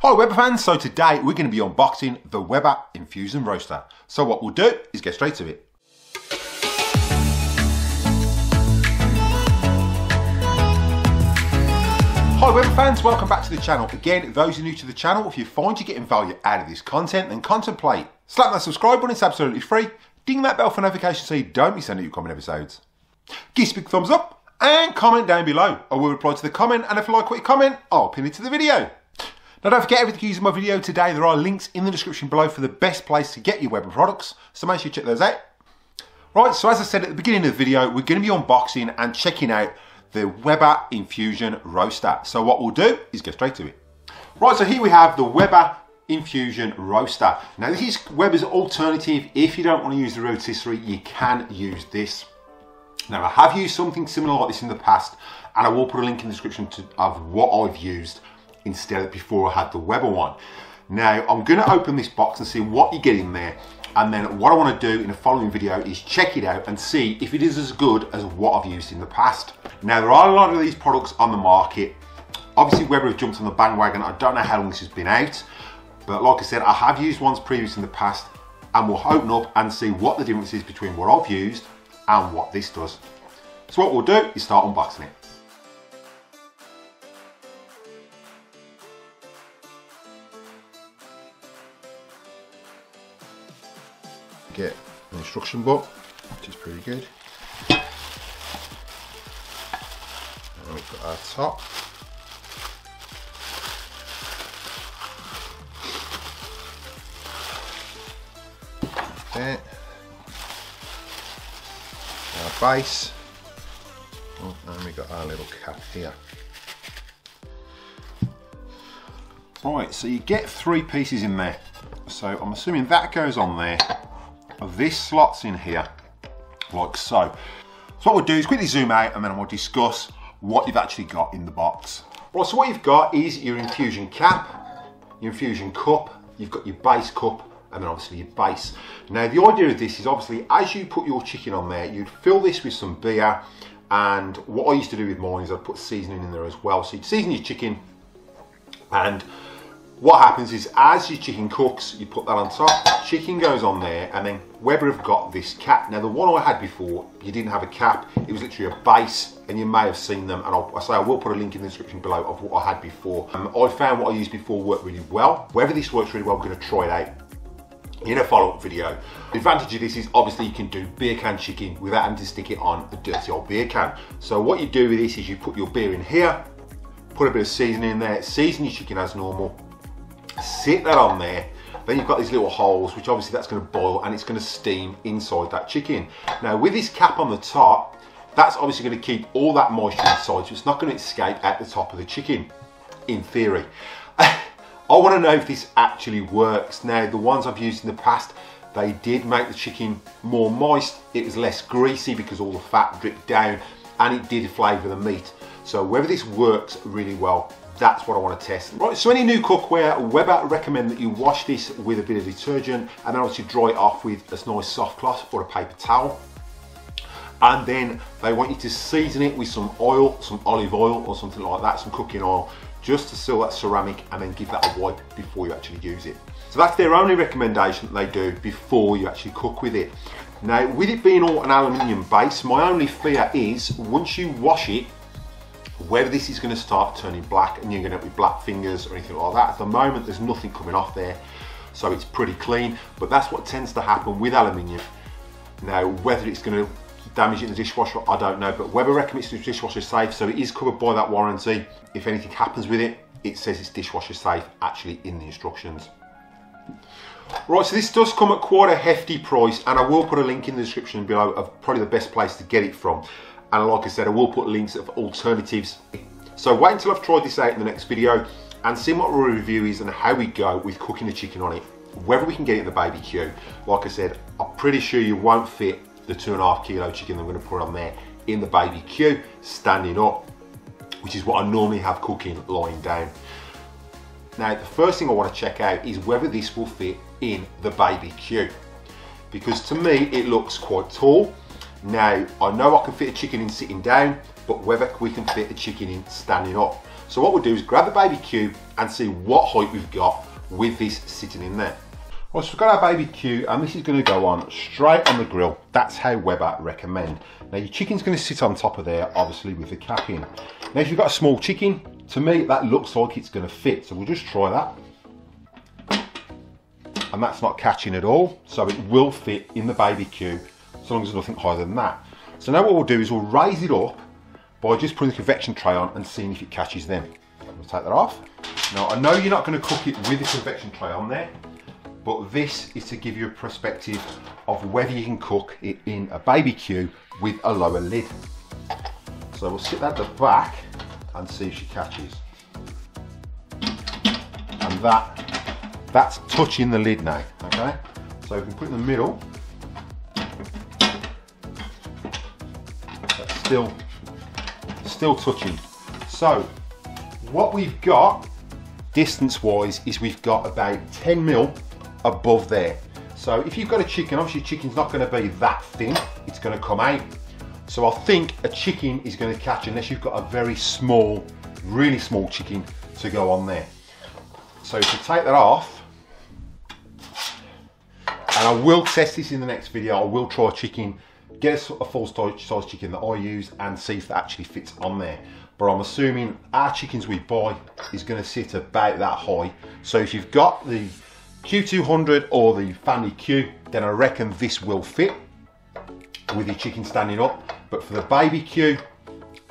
Hi Weber fans, so today we're going to be unboxing the Weber Infusion Roaster. So what we'll do is get straight to it. Hi Weber fans, welcome back to the channel. Again, those who are new to the channel, if you find you're getting value out of this content, then contemplate. Slap that subscribe button, it's absolutely free. Ding that bell for notifications so you don't miss any upcoming episodes. Give us a big thumbs up and comment down below. I will reply to the comment and if you like what you comment, I'll pin it to the video. Now don't forget everything you're using my video today, there are links in the description below for the best place to get your Weber products, so make sure you check those out. Right, so as I said at the beginning of the video, we're going to be unboxing and checking out the Weber Infusion Roaster. So what we'll do is get straight to it. Right, so here we have the Weber Infusion Roaster. Now this is Weber's alternative. If you don't want to use the rotisserie, you can use this. Now I have used something similar like this in the past, and I will put a link in the description to, of what I've used instead of before I had the Weber one. Now I'm going to open this box and see what you get in there and then what I want to do in the following video is check it out and see if it is as good as what I've used in the past. Now there are a lot of these products on the market. Obviously Weber have jumped on the bandwagon. I don't know how long this has been out, but like I said, I have used ones previous in the past and we'll open up and see what the difference is between what I've used and what this does. So what we'll do is start unboxing it. Get an instruction book, which is pretty good. And we've got our top. There. Our base. Oh, and we've got our little cap here. Right, so you get three pieces in there. So I'm assuming that goes on there. Of this slots in here, like so. So what we'll do is quickly zoom out and then we'll discuss what you've actually got in the box. Right, so what you've got is your infusion cap, your infusion cup, you've got your base cup, and then obviously your base. Now the idea of this is obviously as you put your chicken on there, you'd fill this with some beer, and what I used to do with mine is I'd put seasoning in there as well. So you'd season your chicken, and what happens is as your chicken cooks, you put that on top, chicken goes on there, and then Weber have got this cap. Now the one I had before, you didn't have a cap, it was literally a base, and you may have seen them, and I'll, I say I will put a link in the description below of what I had before. Um, I found what I used before worked really well. Whether this works really well, I'm gonna try it out in a follow-up video. The advantage of this is obviously you can do beer can chicken without having to stick it on a dirty old beer can. So what you do with this is you put your beer in here, put a bit of seasoning in there, season your chicken as normal, sit that on there, then you've got these little holes, which obviously that's gonna boil and it's gonna steam inside that chicken. Now with this cap on the top, that's obviously gonna keep all that moisture inside, so it's not gonna escape at the top of the chicken, in theory. I want to know if this actually works. Now, the ones I've used in the past, they did make the chicken more moist. It was less greasy because all the fat dripped down and it did flavour the meat. So whether this works really well, that's what I want to test. Right, so any new cookware, Weber recommend that you wash this with a bit of detergent and then obviously dry it off with a nice soft cloth or a paper towel. And then they want you to season it with some oil, some olive oil or something like that, some cooking oil, just to seal that ceramic and then give that a wipe before you actually use it. So that's their only recommendation that they do before you actually cook with it. Now, with it being all an aluminium base, my only fear is once you wash it, whether this is going to start turning black and you're going to be black fingers or anything like that. At the moment, there's nothing coming off there, so it's pretty clean, but that's what tends to happen with aluminium. Now, whether it's going to damage it in the dishwasher, I don't know, but Weber recommends the dishwasher safe, so it is covered by that warranty. If anything happens with it, it says it's dishwasher safe actually in the instructions. Right, so this does come at quite a hefty price, and I will put a link in the description below of probably the best place to get it from. And like I said, I will put links of alternatives. So wait until I've tried this out in the next video and see what our review is and how we go with cooking the chicken on it. Whether we can get it in the BBQ. Like I said, I'm pretty sure you won't fit the two and a half kilo chicken I'm gonna put on there in the BBQ, standing up, which is what I normally have cooking lying down. Now, the first thing I wanna check out is whether this will fit in the BBQ. Because to me, it looks quite tall. Now, I know I can fit a chicken in sitting down, but whether we can fit a chicken in standing up. So what we'll do is grab the baby Q and see what height we've got with this sitting in there. Well, so we've got our baby Q and this is going to go on straight on the grill. That's how Weber recommend. Now your chicken's going to sit on top of there, obviously with the cap in. Now if you've got a small chicken, to me that looks like it's going to fit. So we'll just try that. And that's not catching at all. So it will fit in the baby Q, so long as there's nothing higher than that. So now what we'll do is we'll raise it up by just putting the convection tray on and seeing if it catches them. I'm gonna take that off. Now I know you're not going to cook it with the convection tray on there, but this is to give you a perspective of whether you can cook it in a baby Q with a lower lid. So we'll sit that at the back and see if she catches. And that, that's touching the lid now, okay? So we can put it in the middle. Still, still touching. So what we've got distance wise is we've got about 10 mil above there. So if you've got a chicken, obviously chicken's not going to be that thin, it's going to come out. So I think a chicken is going to catch unless you've got a very small, really small chicken to go on there. So to take that off, and I will test this in the next video, I will try a chicken, get a, full size chicken that I use and see if that actually fits on there. But I'm assuming our chickens we buy is going to sit about that high. So if you've got the Q200 or the family Q, then I reckon this will fit with your chicken standing up. But for the baby Q,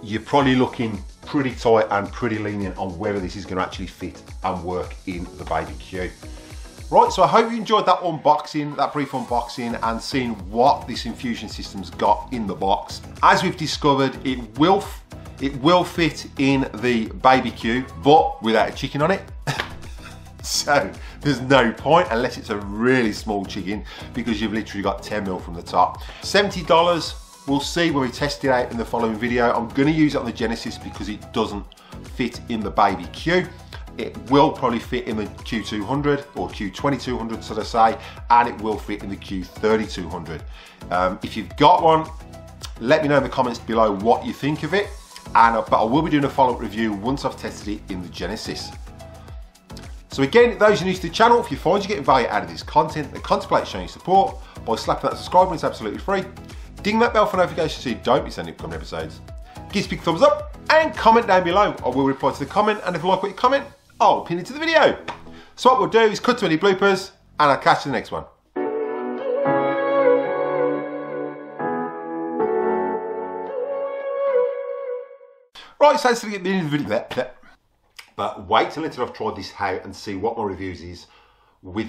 you're probably looking pretty tight and pretty lenient on whether this is going to actually fit and work in the baby Q. Right, so I hope you enjoyed that unboxing, that brief unboxing and seeing what this infusion system's got in the box. As we've discovered, it will it will fit in the baby Q, but without a chicken on it. so there's no point unless it's a really small chicken because you've literally got 10 mil from the top. $70, we'll see when we test it out in the following video. I'm gonna use it on the Genesis because it doesn't fit in the baby Q. It will probably fit in the Q200 or Q2200, so to say, and it will fit in the Q3200. Um, if you've got one, let me know in the comments below what you think of it. And, but I will be doing a follow-up review once I've tested it in the Genesis. So again, those who are new to the channel, if you find you're getting value out of this content, then contemplate showing support by slapping that subscribe button, it's absolutely free. Ding that bell for notifications so you don't miss any upcoming episodes. Give us a big thumbs up and comment down below. I will reply to the comment and if you like what you comment, I'll pin it to the video. So what we'll do is cut to any bloopers and I'll catch you in the next one. Right, so that's the end the video. But wait until I've tried this out and see what my reviews is with